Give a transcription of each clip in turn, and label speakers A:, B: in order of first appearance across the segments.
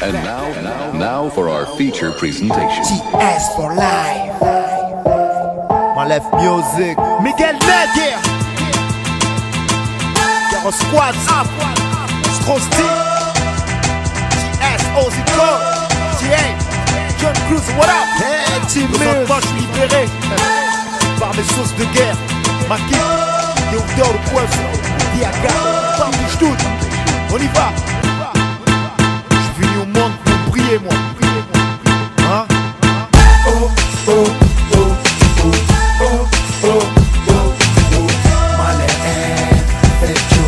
A: And now, now, now for our feature presentation.
B: TS for life.
C: Malef music. Miguel Nadia. Garo Squad up. Strauss T. TS Ozzy Cole. TA. John Cruz, what up? Hey, Team Moi, je suis libéré par mes sauces de guerre. Ma kit, des hauteurs de poisson. Diaga, pas bouge tout. On y va.
B: priez-moi. Malé é fecho,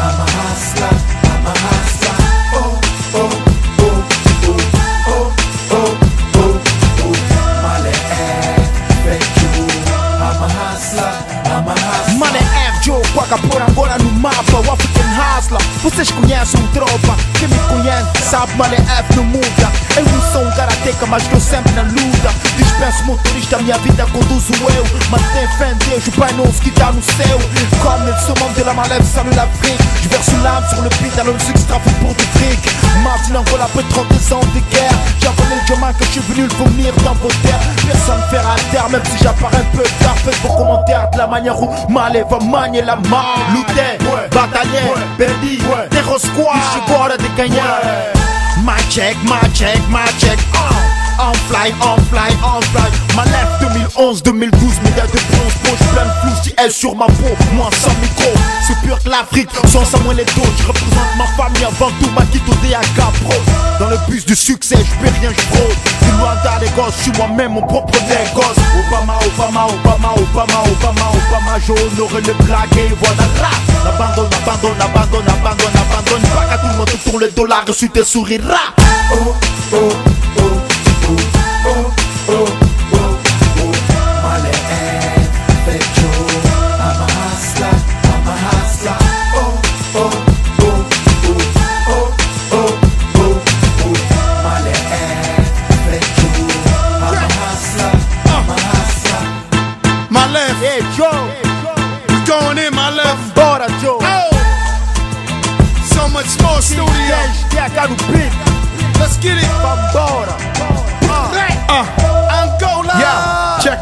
B: amarrasla, amarrasla. Oh, oh. Malé é fecho, amarrasla, amarrasla.
C: Malé é fecho, paga por agora no mapa. O Hasla, vocês conhecem o tropa. É F não muda Eu não sou um karateca, mas estou sempre na luta Dispenso motorista, minha vida conduzo eu Mantém fé em Deus, o Pai Nosso que está no céu Comme sont membres de la malève, salut l'Afrique. Je verse une lame sur le beat, alors le succès trafic pour du fric Martin Angola après 30 ans de guerre J'avais le diamant que je suis venu le vomir dans vos terres. Personne fera terre, même si j'apparais un peu tard. Faites vos commentaires de la manière où Malé va manier la main Luther, bataillon, Bendy, Terror Squad. Chegora de ganhar My check, my check, my check. Uh. On fly, on fly, on fly Ma lèvre 2011, 2012, médaille de bronze Poche plein de flou, si elle sur ma peau Moi sans micro, c'est pur que l'Afrique Sans ça moins les dos, je représente ma famille Avant tout, ma quitte au DAK Pro le bus du succès, je rien, je fraude. C'est loin d'aller gosse, je suis moi-même mon propre négoce. Obama, Obama, Obama, Obama, Obama, Obama J'honorerai le braquet, voilà. Rap Abandonne, abandonne, abandonne, abandonne, abandonne Pas qu'à tout le monde pour le dollar, reçu tes sourires.
B: Oh, oh, oh,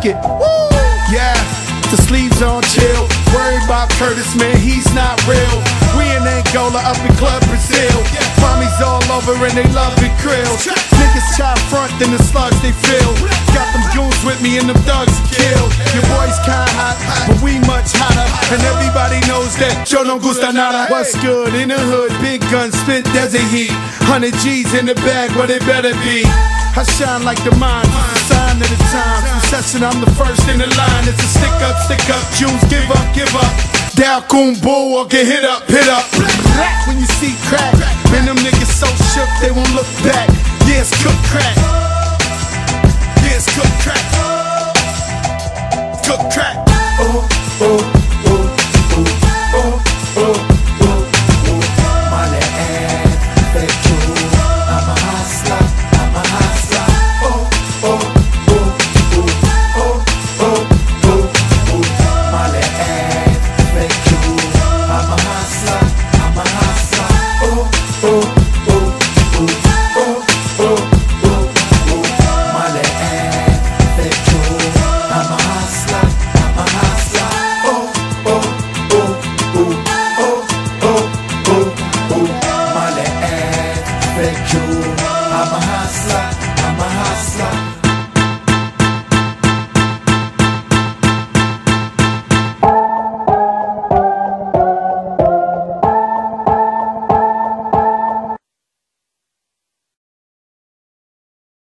D: Woo.
E: Yeah, the sleeves on chill. Worried about Curtis, man, he's not real. We in Angola, up in Club Brazil. Mommies all over and they love it krill. Niggas chop front, then the slugs they feel. Got them goons with me and them thugs kill. Your boy's kinda hot, but we much hotter. And everybody knows that yo no gusta nada. What's good in the hood? Big guns, spit desert heat. 100 G's in the bag, what it better be. I shine like the mind, it's a sign of the times. Recession, I'm the first in the line. It's a stick up, stick up. Jews, give up, give up. Down bull or get hit up, hit up. Rap when you see crack. Man, them niggas so shook they won't look back. Yeah, it's cook crack. Yeah, it's cook crack. Cook crack.
B: Oh, oh, hustler.